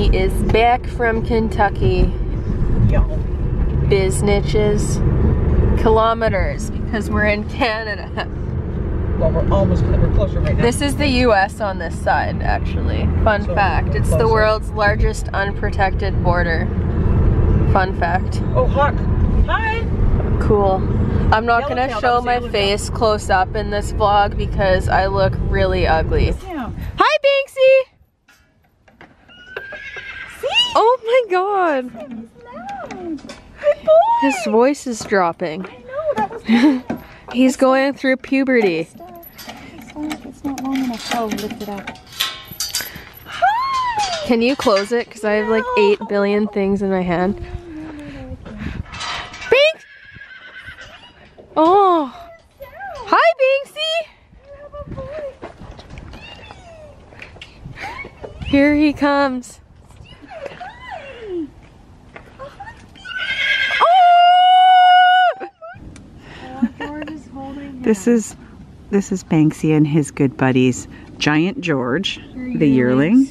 He is back from Kentucky. Yo. Biznitches. Kilometers because we're in Canada. Well, we're almost, we're closer right now. This is the US on this side, actually. Fun So, fact. It's the world's largest unprotected border. Fun fact. Oh, Hawk. Hi. Cool. I'm not gonna show my face close up in this vlog because I look really ugly. Yeah. Hi, Banksy! Oh my god! His voice is dropping. He's going through puberty. It's not long enough. Lift it up. Can you close it? Because I have like 8 billion things in my hand. Banks! Oh! Hi, Banksy! Here he comes. Oh! This is this is Banksy and his good buddies, Giant George, the yearling,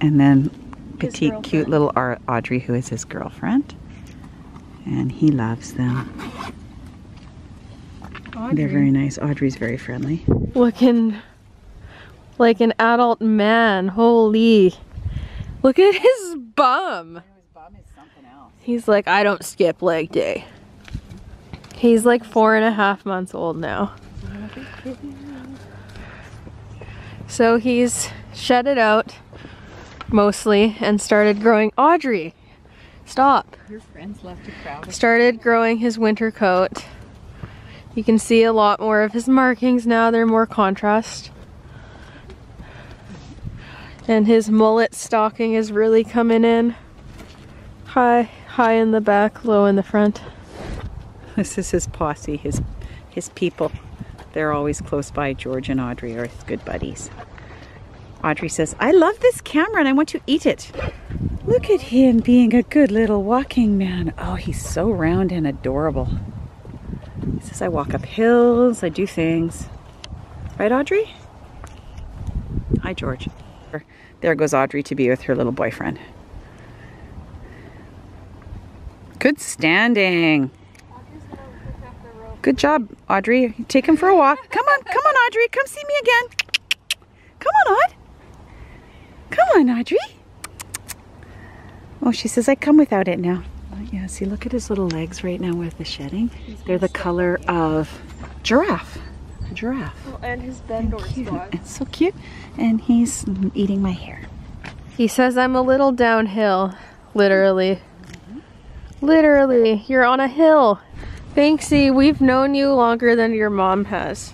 and then petite, cute little Audrey, who is his girlfriend, and he loves them. They're very nice. Audrey's very friendly. Looking like an adult man. Holy. Look at his bum. He's like, I don't skip leg day. He's like four and a half months old now. So he's shed it out mostly and started growing. Audrey, stop. Your friends left a crowd. Started growing his winter coat. You can see a lot more of his markings now, they're more contrast. And his mullet stocking is really coming in. High, high in the back, low in the front. This is his posse, his his people. They're always close by. George and Audrey are his good buddies. Audrey says, I love this camera and I want to eat it. Look at him being a good little walking man. Oh, he's so round and adorable. He says, I walk up hills, I do things. Right, Audrey? Hi, George. There goes Audrey to be with her little boyfriend. Good standing. Good job, Audrey. Take him for a walk. Come on, come on, Audrey. Come see me again. Come on, Aud. Come on, Audrey. Oh, she says I come without it now. Oh, yeah, see, look at his little legs right now with the shedding. They're the color of giraffe. A giraffe. Oh, and his Bendor Cute. It's so cute. And he's eating my hair. He says I'm a little downhill. Literally. Literally. You're on a hill. Banksy, we've known you longer than your mom has.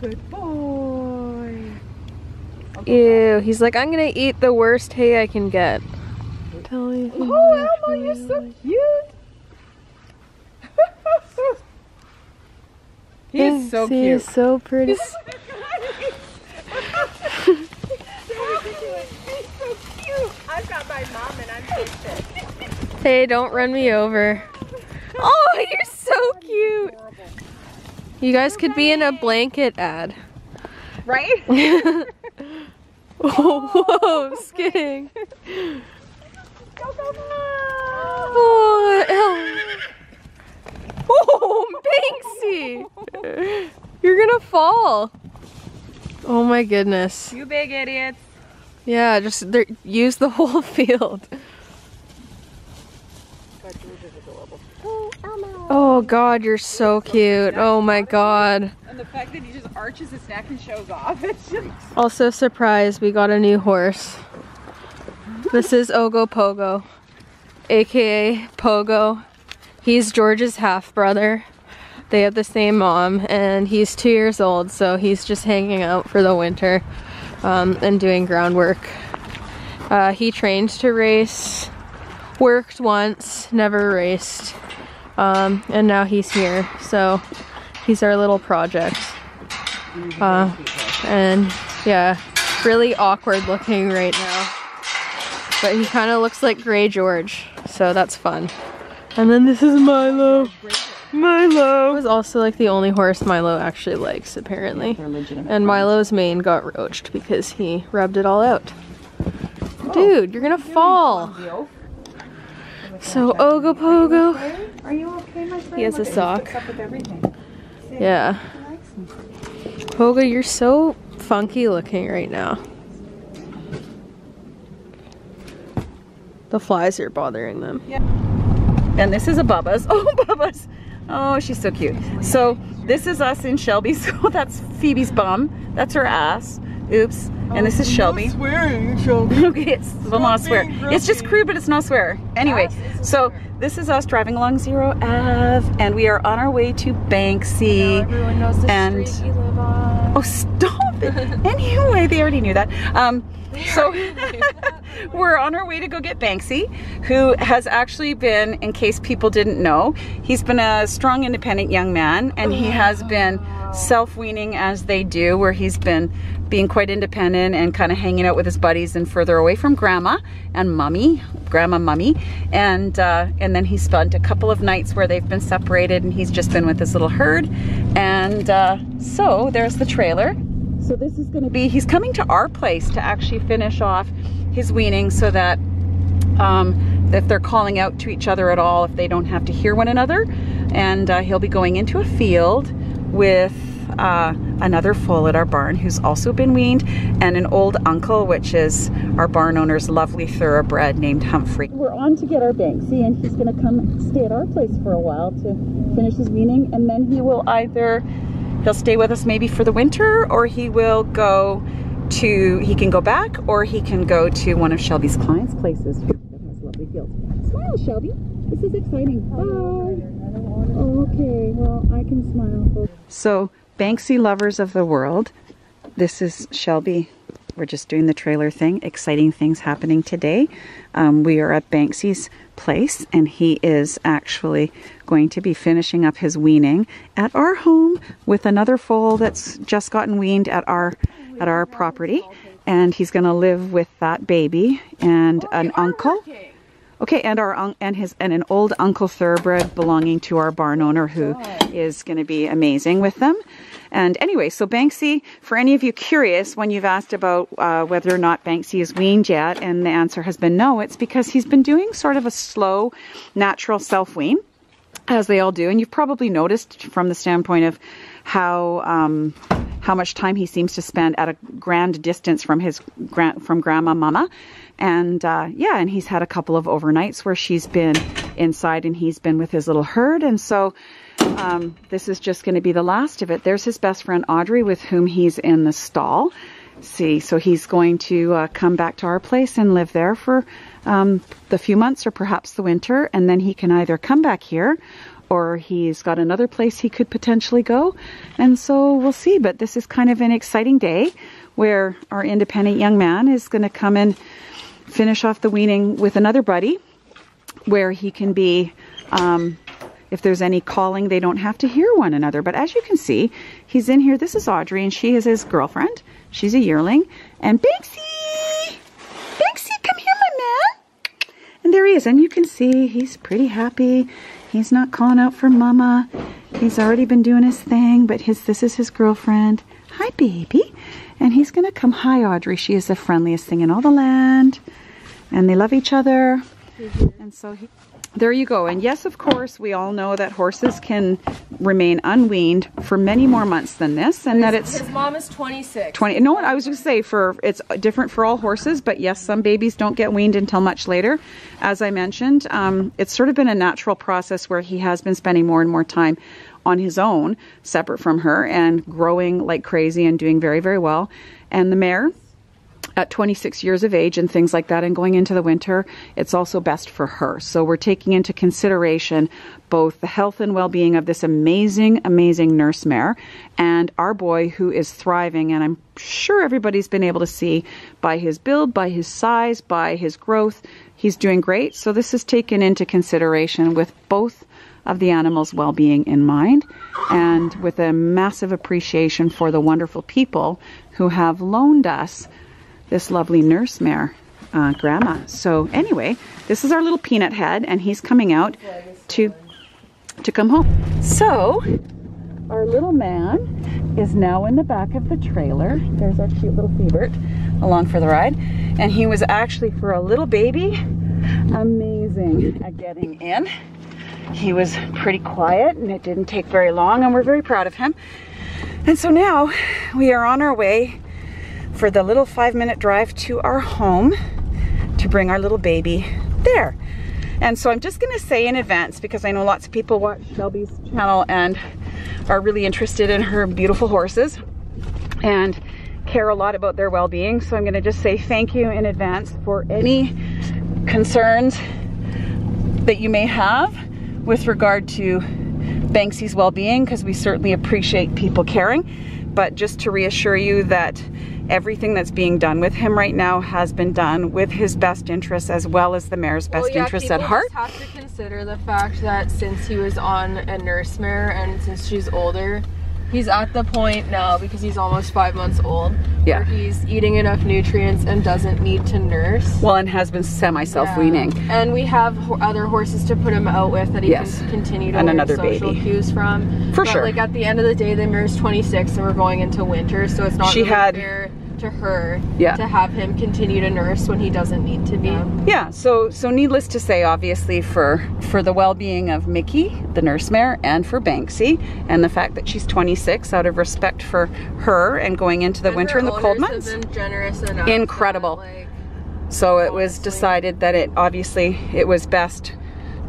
Good boy. Ew. He's like, I'm gonna eat the worst hay I can get. Oh, Elmo, you're so cute. He's so cute. is so pretty. He's so cute. I've got my mom and I'm patient. Hey, don't run me over. Oh, you're so cute. You guys could be in a blanket ad. Right? Oh, whoa, skidding. Go, go, go. Oh, oh, Banksy. You're gonna fall. Oh my goodness. You big idiots. Yeah, just use the whole field. Oh god, you're so cute. Oh my god. And the fact that he just arches his neck and shows off, just... Also surprised we got a new horse. This is Ogo Pogo, aka Pogo. He's George's half brother. They have the same mom, and he's two years old, so he's just hanging out for the winter um, and doing groundwork. Uh, he trained to race, worked once, never raced, um, and now he's here. So he's our little project. Uh, and yeah, really awkward looking right now. But he kind of looks like Gray George, so that's fun. And then this is Milo. Milo. was also like the only horse Milo actually likes, apparently. And Milo's mane got roached because he rubbed it all out. Dude, you're gonna fall. So Ogopogo. Are you okay, my friend? He has a sock. puts up with everything. Yeah. Pogo, you're so funky looking right now. The flies are bothering them. Yeah. And this is a Bubba's. Oh, Bubba's. Oh, she's so cute. So this is us in Shelby. So that's Phoebe's bum. That's her ass. Oops. And this is Shelby. Swearing, Shelby. Okay, it's well, not swear. It's just crude, but it's not swear. Anyway, so this is us driving along Zero Ave, and we are on our way to Banksy. everyone knows the and street you live on. oh, stop it! anyway, they already knew that. Um, so we're on our way to go get Banksy, who has actually been, in case people didn't know, he's been a strong, independent young man, and he has been self-weaning as they do, where he's been being quite independent and kind of hanging out with his buddies and further away from grandma and mummy, grandma mummy, and uh, and then he spent a couple of nights where they've been separated, and he's just been with his little herd, and uh, so there's the trailer. So this is going to be, he's coming to our place to actually finish off his weaning so that um, if they're calling out to each other at all, if they don't have to hear one another. And uh, he'll be going into a field with uh, another foal at our barn who's also been weaned and an old uncle, which is our barn owner's lovely thoroughbred named Humphrey. We're on to get our Banksy and he's going to come stay at our place for a while to finish his weaning and then he will either he'll stay with us maybe for the winter or he will go to he can go back or he can go to one of Shelby's clients places that has lovely fields. Smile Shelby. This is exciting. Bye. Okay, well I can smile. So Banksy lovers of the world, this is Shelby. We're just doing the trailer thing. Exciting things happening today. Um, we are at Banksy's place, and he is actually going to be finishing up his weaning at our home with another foal that's just gotten weaned at our at our property, and he's going to live with that baby and an uncle. Okay, and our un- and his and an old Uncle Thoroughbred belonging to our barn owner who is going to be amazing with them. And anyway, so Banksy, for any of you curious, when you've asked about uh, whether or not Banksy is weaned yet, and the answer has been no, it's because he's been doing sort of a slow, natural self wean, as they all do. And you've probably noticed from the standpoint of how um, how much time he seems to spend at a grand distance from his gra- from grandma mama and uh, yeah and he's had a couple of overnights where she's been inside and he's been with his little herd and so um, this is just going to be the last of it there's his best friend audrey with whom he's in the stall see so he's going to uh, come back to our place and live there for um, the few months or perhaps the winter and then he can either come back here or he's got another place he could potentially go. And so we'll see. But this is kind of an exciting day where our independent young man is going to come and finish off the weaning with another buddy where he can be. Um, if there's any calling, they don't have to hear one another. But as you can see, he's in here. This is Audrey, and she is his girlfriend. She's a yearling. And Banksy! Banksy, come here, my man! And there he is. And you can see he's pretty happy. He's not calling out for mama. He's already been doing his thing, but his this is his girlfriend. Hi, baby. And he's going to come. Hi, Audrey. She is the friendliest thing in all the land. And they love each other. And so he, there you go. And yes, of course, we all know that horses can remain unweaned for many more months than this, and that it's His mom is 26. 20 no what i was going to say for it's different for all horses but yes some babies don't get weaned until much later as i mentioned um, it's sort of been a natural process where he has been spending more and more time on his own separate from her and growing like crazy and doing very very well and the mare at 26 years of age and things like that and going into the winter it's also best for her. So we're taking into consideration both the health and well-being of this amazing amazing nurse mare and our boy who is thriving. And i'm sure everybody's been able to see by his build by his size by his growth he's doing great. So this is taken into consideration with both of the animal's well-being in mind and with a massive appreciation for the wonderful people who have loaned us this lovely nurse mare, uh, Grandma. So anyway, this is our little peanut head, and he's coming out to. to come home. So, our little man is now in the back of the trailer. There's our cute little Siebert along for the ride. And he was actually, for a little baby, amazing at getting in. He was pretty quiet and it didn't take very long and we're very proud of him. And so now we are on our way for the little five minute drive to our home to bring our little baby there. And so I'm just gonna say in advance, because I know lots of people watch Shelby's channel and are really interested in her beautiful horses and care a lot about their well-being. So I'm gonna just say thank you in advance for any concerns that you may have with regard to Banksy's well-being, because we certainly appreciate people caring. But just to reassure you that everything that's being done with him right now has been done with his best interests as well as the mayor's best well, yeah, interests at heart. Just have to consider the fact that since he was on a nurse mare and since she's older, he's at the point now because he's almost five months old. Yeah. Where he's eating enough nutrients and doesn't need to nurse. Well, and has been semi self weaning. Yeah. And we have ho other horses to put him out with that he yes. can continue to and learn another social baby. cues from. For but, sure. Like at the end of the day, the mare's 26 and we're going into winter, so it's not she really had, fair to her yeah. to have him continue to nurse when he doesn't need to be. Yeah, so so needless to say, obviously for for the well-being of Mickey, the nurse mare, and for Banksy, and the fact that she's 26, out of respect for her and going into the and winter and the cold months, incredible. That, like, so it was decided that it obviously it was best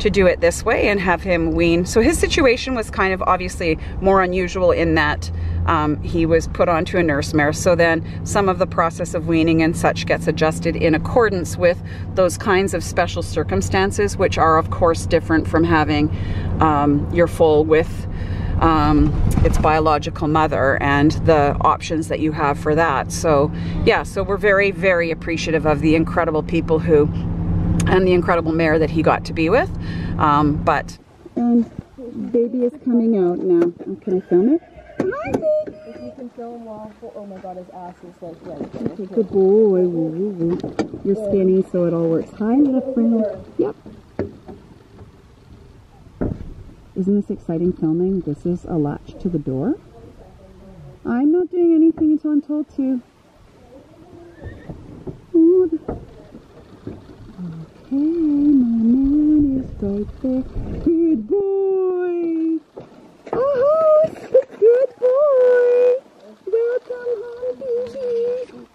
to do it this way and have him wean. So his situation was kind of obviously more unusual in that um, he was put onto a nurse mare. So then some of the process of weaning and such gets adjusted in accordance with those kinds of special circumstances, which are of course different from having um, your foal with um, its biological mother and the options that you have for that. So yeah, so we're very, very appreciative of the incredible people who and the incredible mare that he got to be with. Um, but and baby is coming out now. Can I film it? Hi, baby. If you can film while, oh my god, his ass is like right Okay, good boy. You're skinny, so it all works. Hi, little friend. Yep. Isn't this exciting filming? This is a latch to the door. I'm not doing anything until I'm told to. Ooh, Okay, my man is right there. Good boy. Oh, good boy. Welcome home, baby.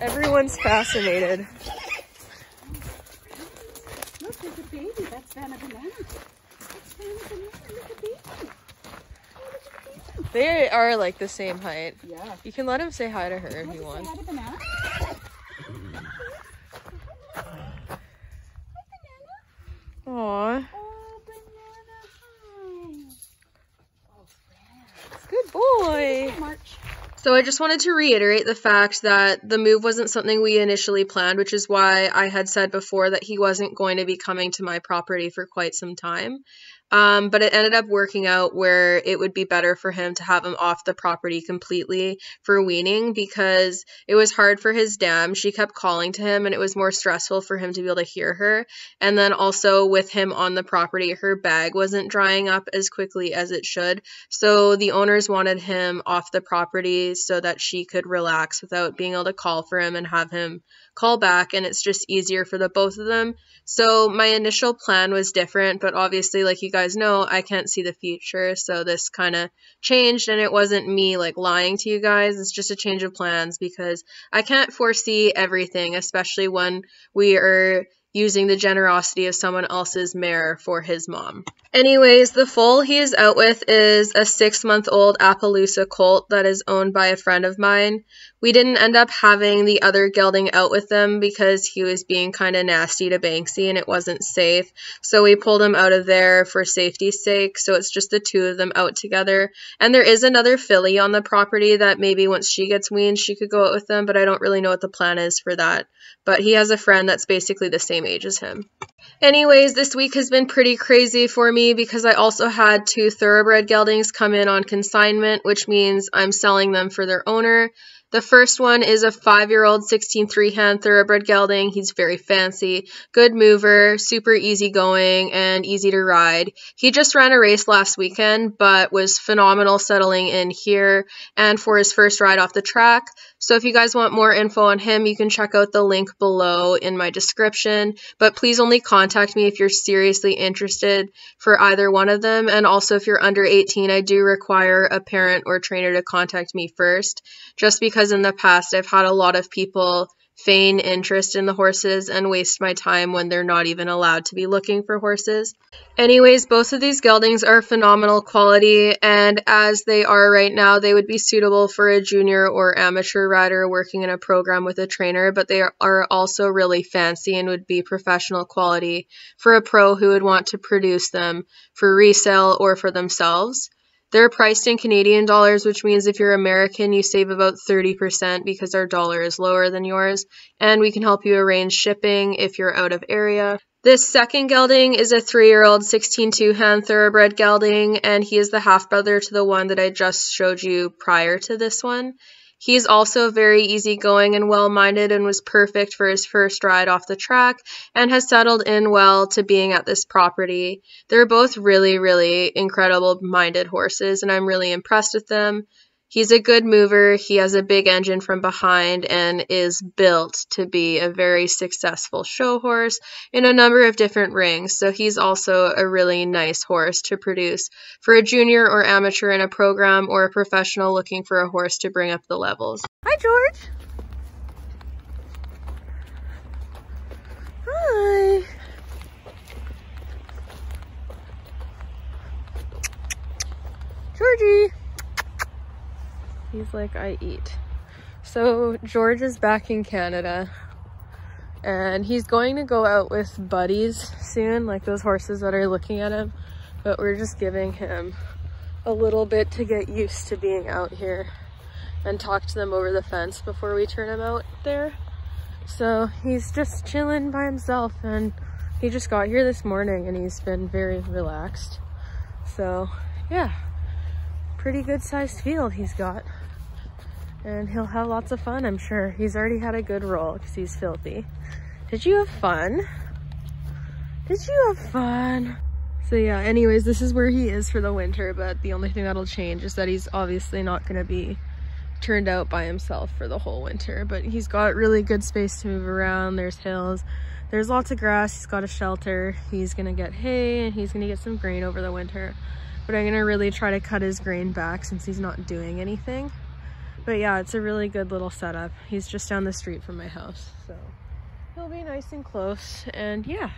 Everyone's fascinated. Look, there's a baby. That's Vanna Banana. That's Vanna Banana. Look at baby. They are like the same height. Yeah. You can let him say hi to her if you want. Vanna Banana. Aww. Oh, banana. Hi. Good boy. March. So I just wanted to reiterate the fact that the move wasn't something we initially planned, which is why I had said before that he wasn't going to be coming to my property for quite some time. Um, but it ended up working out where it would be better for him to have him off the property completely for weaning because it was hard for his dam. She kept calling to him and it was more stressful for him to be able to hear her. And then also with him on the property, her bag wasn't drying up as quickly as it should. So the owners wanted him off the property so that she could relax without being able to call for him and have him call back and it's just easier for the both of them. So my initial plan was different, but obviously like you guys know, I can't see the future, so this kind of changed and it wasn't me like lying to you guys. It's just a change of plans because I can't foresee everything, especially when we are using the generosity of someone else's mare for his mom. Anyways, the foal he is out with is a six month old Appaloosa colt that is owned by a friend of mine. We didn't end up having the other gelding out with them because he was being kind of nasty to Banksy and it wasn't safe. So we pulled him out of there for safety's sake. So it's just the two of them out together. And there is another filly on the property that maybe once she gets weaned, she could go out with them, but I don't really know what the plan is for that. But he has a friend that's basically the same same age as him. Anyways, this week has been pretty crazy for me because I also had two thoroughbred geldings come in on consignment, which means I'm selling them for their owner. The first one is a five year old 16 three hand thoroughbred gelding. He's very fancy, good mover, super easygoing, and easy to ride. He just ran a race last weekend, but was phenomenal settling in here and for his first ride off the track. So if you guys want more info on him, you can check out the link below in my description. But please only contact me if you're seriously interested for either one of them. And also, if you're under 18, I do require a parent or trainer to contact me first, just because in the past I've had a lot of people feign interest in the horses and waste my time when they're not even allowed to be looking for horses. Anyways, both of these geldings are phenomenal quality, and as they are right now, they would be suitable for a junior or amateur rider working in a program with a trainer, but they are also really fancy and would be professional quality for a pro who would want to produce them for resale or for themselves. They're priced in Canadian dollars, which means if you're American, you save about 30% because our dollar is lower than yours. And we can help you arrange shipping if you're out of area. This second gelding is a three-year-old 16-2 hand thoroughbred gelding, and he is the half-brother to the one that I just showed you prior to this one. He's also very easygoing and well minded and was perfect for his first ride off the track and has settled in well to being at this property. They're both really, really incredible minded horses, and I'm really impressed with them. He's a good mover. He has a big engine from behind and is built to be a very successful show horse in a number of different rings. So he's also a really nice horse to produce for a junior or amateur in a program or a professional looking for a horse to bring up the levels. Hi, George. Hi. Georgie. He's like, I eat. So George is back in Canada and he's going to go out with buddies soon, like those horses that are looking at him. But we're just giving him a little bit to get used to being out here and talk to them over the fence before we turn him out there. So he's just chilling by himself and he just got here this morning and he's been very relaxed. So yeah, pretty good sized field he's got and he'll have lots of fun, I'm sure. He's already had a good roll because he's filthy. Did you have fun? Did you have fun? So yeah, anyways, this is where he is for the winter, but the only thing that'll change is that he's obviously not gonna be turned out by himself for the whole winter, but he's got really good space to move around. There's hills, there's lots of grass, he's got a shelter. He's gonna get hay and he's gonna get some grain over the winter, but I'm gonna really try to cut his grain back since he's not doing anything. But yeah, it's a really good little setup. He's just down the street from my house, so he'll be nice and close. And yeah.